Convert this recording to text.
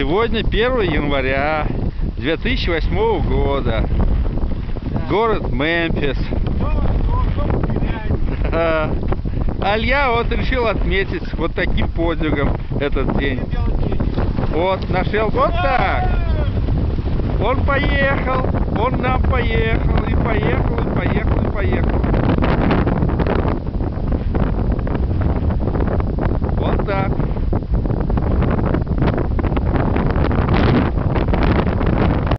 Сегодня 1 января 2008 года. Да. Город Мемфис. Да. Алья вот решил отметить вот таким подвигом этот день. Вот, нашел вот так. Он поехал, он нам поехал, и поехал, и поехал, и поехал. Вот так.